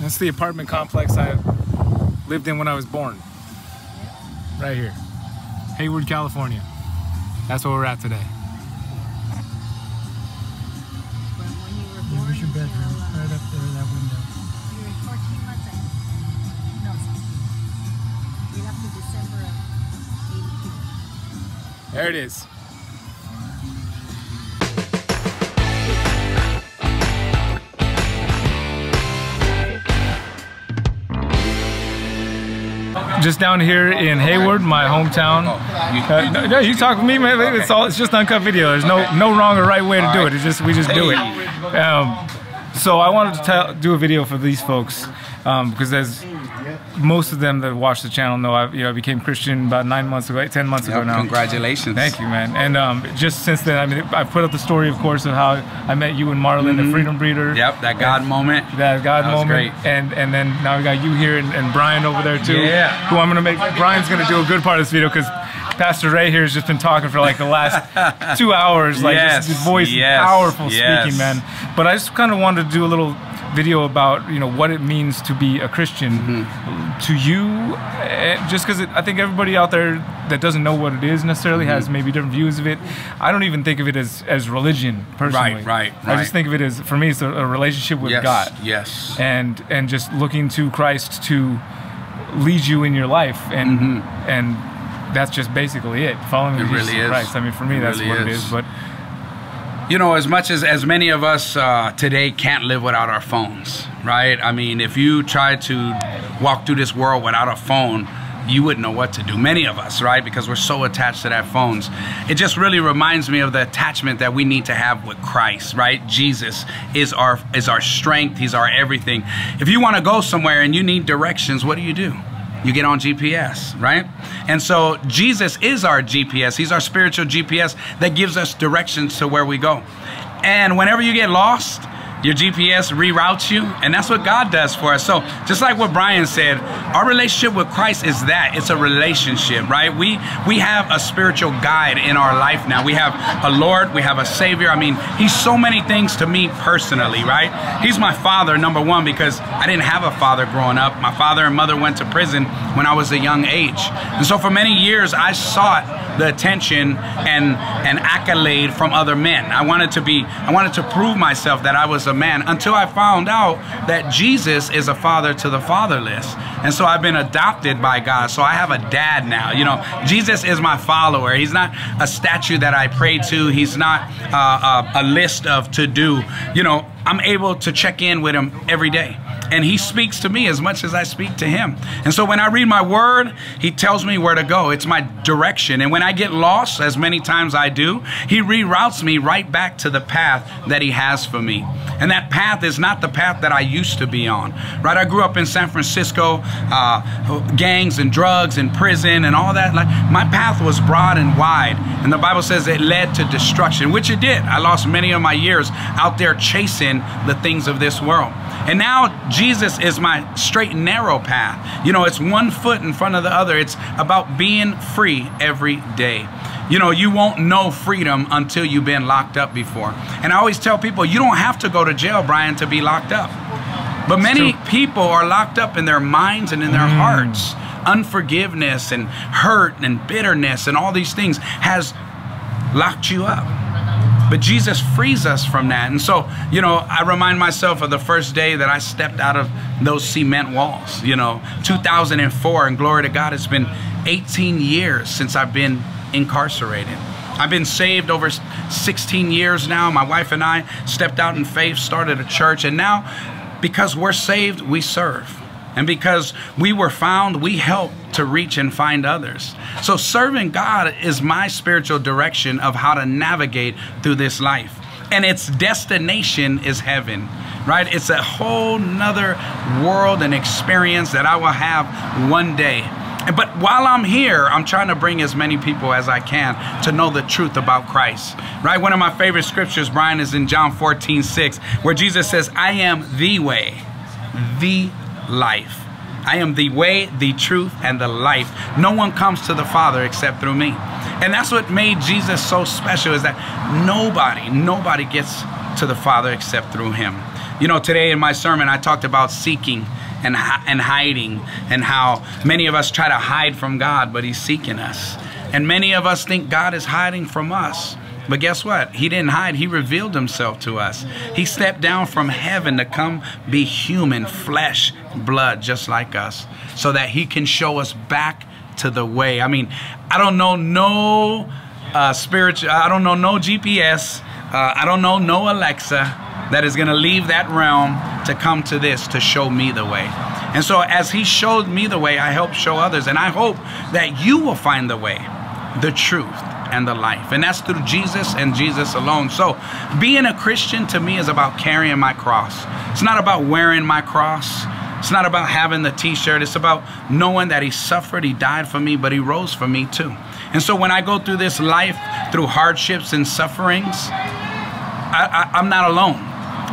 That's the apartment complex I lived in when I was born. Right here. Hayward, California. That's where we're at today. From when you were Yeah, born where's your bedroom? Right up there, that window. You were 14 months, I No, we left in December of 82. There it is. Just down here in Hayward, my hometown. Uh, no, no, you talk with me, man. It's all. It's just uncut video. There's no no wrong or right way to do it. It's just we just do it. Um, so I wanted to tell, do a video for these folks um, because as most of them that watch the channel know, I you know I became Christian about nine months ago, ten months ago now. Congratulations. Thank you, man. And um, just since then, I mean, I put up the story, of course, of how I met you and Marlon, the Freedom Breeder. Mm-hmm. Yep, that God moment. That God That was moment, great. and and then now we got you here and, and Brian over there too. Yeah. Who I'm gonna make. Brian's gonna do a good part of this video because Pastor Ray here has just been talking for like the last two hours, like Yes, his voice is yes, powerful yes. speaking, man. But I just kind of wanted to do a little video about you know what it means to be a Christian Mm-hmm. to you, eh, just because I think everybody out there that doesn't know what it is necessarily has Mm-hmm. maybe different views of it. I don't even think of it as as religion personally. right, I right. I just think of it as for me, it's a, a relationship with yes. God Yes. and and just looking to Christ to lead you in your life and and that's just basically it following. It Jesus really is. Christ I mean for me It that's really what it is. is but You know, as much as as many of us uh, today can't live without our phones, right? I mean, if you try to walk through this world without a phone, you wouldn't know what to do. Many of us, right? Because we're so attached to that phones. It just really reminds me of the attachment that we need to have with Christ, right? Jesus is our is our strength. He's our everything. If you want to go somewhere and you need directions, what do you do? You get on GPS, right? And so Jesus is our GPS. He's our spiritual GPS that gives us directions to where we go. And whenever you get lost, your GPS reroutes you, and that's what God does for us. So, just like what Brian said, our relationship with Christ is that it's a relationship, right? We we have a spiritual guide in our life now. We have a Lord, we have a Savior. I mean, He's so many things to me personally, right? He's my Father, number one, because I didn't have a father growing up. My father and mother went to prison when I was a young age, and so for many years I sought the attention and and accolade from other men. I wanted to be, I wanted to prove myself that I was a man until I found out that Jesus is a father to the fatherless. And so I've been adopted by God. So I have a dad now. You know, Jesus is my follower. He's not a statue that I pray to. He's not uh, a, a list of to do. You know, I'm able to check in with him every day and he speaks to me as much as I speak to him. And so when I read my word, he tells me where to go. It's my direction. And when I get lost, as many times I do, he reroutes me right back to the path that he has for me. And that path is not the path that I used to be on. Right? I grew up in San Francisco, uh, gangs and drugs and prison and all that. Like my path was broad and wide, and the Bible says it led to destruction, which it did. I lost many of my years out there chasing the things of this world. And now Jesus is my straight and narrow path. You know, it's one foot in front of the other. It's about being free every day. You know, you won't know freedom until you've been locked up before. And I always tell people, you don't have to go to jail, Brian, to be locked up. But many people are locked up in their minds and in their mm. hearts. Unforgiveness and hurt and bitterness and all these things has locked you up. But Jesus frees us from that. And so, you know, I remind myself of the first day that I stepped out of those cement walls, you know, 2004. And glory to God, it's been 18 years since I've been incarcerated. I've been saved over 16 years now. My wife and I stepped out in faith, started a church, and now because we're saved, we serve. And because we were found, we help to reach and find others. So serving God is my spiritual direction of how to navigate through this life. And its destination is heaven, right? It's a whole nother world and experience that I will have one day. But while I'm here, I'm trying to bring as many people as I can to know the truth about Christ. Right? One of my favorite scriptures, Brian, is in John 14, 6, where Jesus says, I am the way, the life. I am the way, the truth, and the life. No one comes to the Father except through me. And that's what made Jesus so special is that nobody, nobody gets to the Father except through him. You know, today in my sermon, I talked about seeking and, and hiding, and how many of us try to hide from God, but He's seeking us. And many of us think God is hiding from us. But guess what? He didn't hide. He revealed himself to us. He stepped down from heaven to come be human, flesh, blood, just like us, so that he can show us back to the way. I mean, I don't know no uh, spiritual, I don't know no GPS, uh, I don't know no Alexa that is going to leave that realm to come to this to show me the way. And so, as he showed me the way, I help show others. And I hope that you will find the way, the truth, and the life. And that's through Jesus and Jesus alone. So, being a Christian to me is about carrying my cross. It's not about wearing my cross. It's not about having the t shirt. It's about knowing that He suffered, He died for me, but He rose for me too. And so, when I go through this life, through hardships and sufferings, I, I, I'm not alone.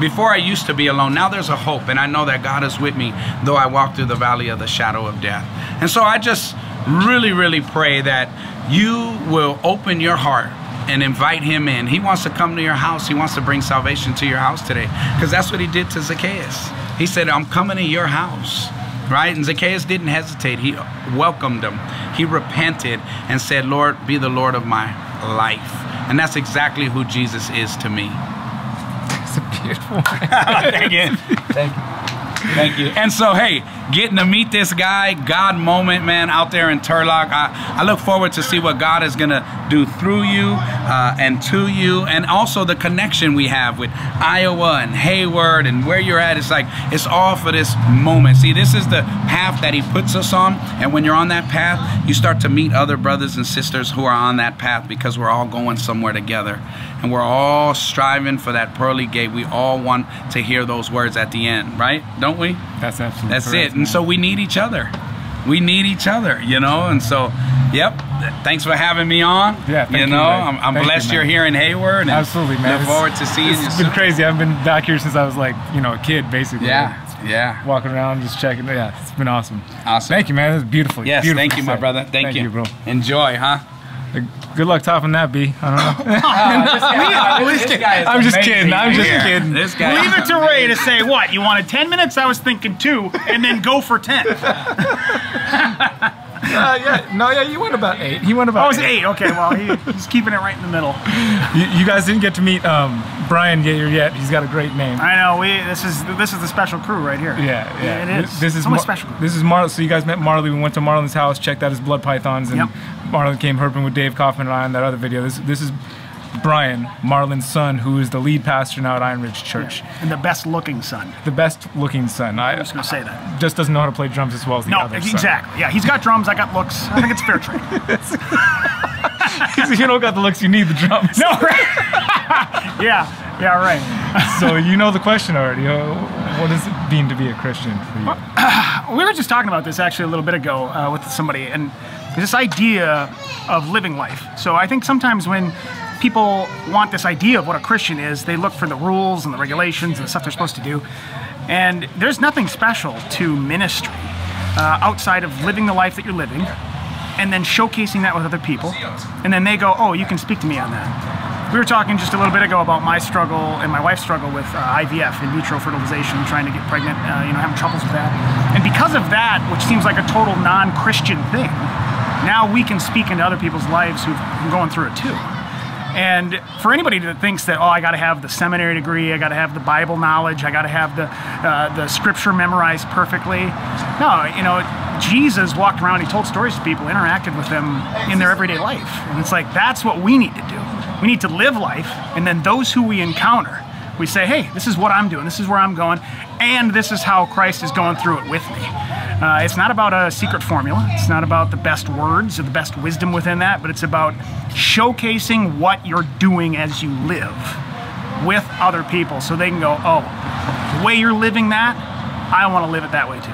Before I used to be alone, now there's a hope, and I know that God is with me, though I walk through the valley of the shadow of death. And so I just really, really pray that you will open your heart and invite him in. He wants to come to your house. He wants to bring salvation to your house today because that's what he did to Zacchaeus. He said, I'm coming to your house, right? And Zacchaeus didn't hesitate. He welcomed him. He repented and said, Lord, be the Lord of my life. And that's exactly who Jesus is to me. It's a beautiful. Thank you. Thank you. Thank you. And so, hey, getting to meet this guy, God moment, man, out there in Turlock. I, I look forward to see what God is going to do through you uh, and to you, and also the connection we have with Iowa and Hayward and where you're at. It's like, it's all for this moment. See, this is the path that He puts us on, and when you're on that path, you start to meet other brothers and sisters who are on that path because we're all going somewhere together. And we're all striving for that pearly gate. We all want to hear those words at the end, right? Don't we? That's absolutely. That's correct, it. And so we need each other. We need each other, you know. And so, yep. Thanks for having me on. Yeah, thank you you, know, man. I'm, I'm Thank blessed man. you're here in Hayward. And Absolutely, man. Look It's- forward to seeing you It's been soon. crazy. I've been back here since I was like, you know, a kid, basically. Yeah, yeah. Walking around, just checking. Yeah, it's been awesome. Awesome. Thank you, man. It's beautiful. Yes, beautiful thank you, my sight. brother. Thank, you. bro. Enjoy, huh? Good luck topping that, B. I don't know. this guy is I'm just amazing kidding. I'm just kidding. This guy. Leave it to Ray to say what you wanted 10 minutes. I was thinking two, and then go for 10. Uh, yeah, no, yeah, you went about eight. He went about. Oh, it was eight. Okay, well he, he's keeping it right in the middle. You, you guys didn't get to meet um, Brian Yater yet. He's got a great name. I know. We this is this is the special crew right here. Yeah, yeah. it is. This is so Mar- special. This is Marlon. So you guys met Marley. We went to Marlon's house, checked out his blood pythons, and Yep. Marlon came herping with Dave Kaufman and I on that other video. This this is Brian, Marlon's son, who is the lead pastor now at Iron Ridge Church. and the best looking son. The best looking son. I I'm just gonna say that. just doesn't know how to play drums as well as the No, other son. exactly. Yeah, he's got drums. I got looks. I think it's fair trade. you don't got the looks, you need the drums. No, right? yeah, yeah, right. so you know the question already. Uh, What does it mean to be a Christian for you? we were just talking about this actually a little bit ago uh, with somebody, and this idea of living life. So I think sometimes when people want this idea of what a Christian is, they look for the rules and the regulations and the stuff they're supposed to do. And there's nothing special to ministry uh, outside of living the life that you're living and then showcasing that with other people. And then they go, oh, you can speak to me on that. We were talking just a little bit ago about my struggle and my wife's struggle with uh, IVF, in vitro fertilization, trying to get pregnant, uh, you know, having troubles with that. And because of that, which seems like a total non-Christian thing, now we can speak into other people's lives who've been going through it too. And for anybody that thinks that, oh, I got to have the seminary degree, I got to have the Bible knowledge, I got to have the uh, the Scripture memorized perfectly, no, you know, Jesus walked around, he told stories to people, interacted with them in their everyday life, and it's like that's what we need to do. We need to live life, and then those who we encounter, we say, hey, this is what I'm doing, this is where I'm going, and this is how Christ is going through it with me. Uh, it's not about a secret formula. It's not about the best words or the best wisdom within that, but it's about showcasing what you're doing as you live with other people so they can go, oh, the way you're living that, I want to live it that way too.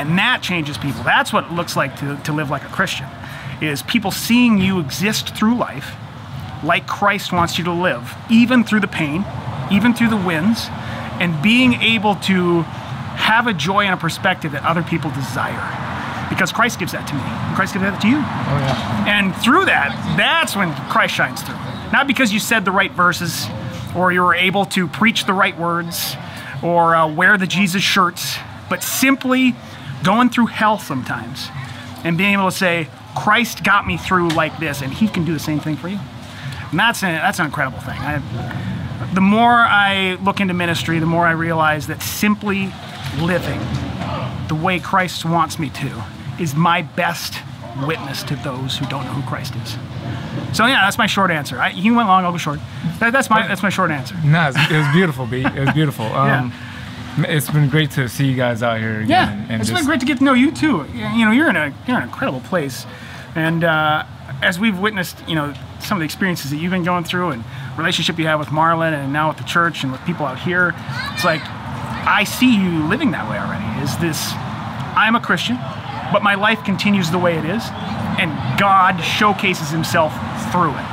And that changes people. That's what it looks like to, to live like a Christian, is people seeing you exist through life like Christ wants you to live, even through the pain, even through the wins, and being able to have a joy and a perspective that other people desire. Because Christ gives that to me. and Christ gives that to you. Oh yeah. And through that, that's when Christ shines through. Not because you said the right verses or you were able to preach the right words or uh, wear the Jesus shirts, but simply going through hell sometimes and being able to say, Christ got me through like this, and He can do the same thing for you. And that's, a, that's an incredible thing. I, the more I look into ministry, the more I realize that simply living the way Christ wants me to is my best witness to those who don't know who Christ is. So yeah, that's my short answer. I, you went long, I'll go short. That, that's my that's my short answer. No, it was, it was beautiful, B. It was beautiful. Um, It's been great to see you guys out here again. Yeah, and, it's just, been great to get to know you too. You know, you're in a you're in an incredible place, and uh, as we've witnessed, you know, some of the experiences that you've been going through and relationship you have with Marlon and now with the church and with people out here, it's like I see you living that way already. Is this? I'm a Christian, but my life continues the way it is, and God showcases Himself through it.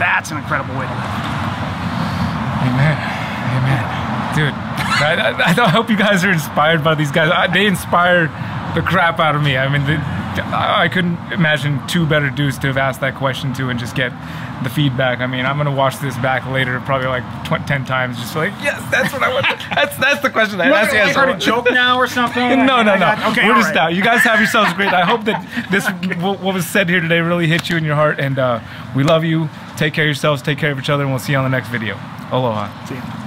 That's an incredible way to live. Amen. Amen. Dude, I, I, I hope you guys are inspired by these guys. I, they inspire the crap out of me. I mean, they, I couldn't imagine two better dudes to have asked that question to and just get the feedback. I mean, I'm gonna watch this back later, probably like ten times, just like, yes, that's what I want. that's that's the question. I, that's the answer. heard a joke now or something. No, no, no. got- okay, We're just right. out. You guys have yourselves great. I hope that this what what was said here today really hit you in your heart, and uh, we love you. Take care of yourselves. Take care of each other, and we'll see you on the next video. Aloha. See ya.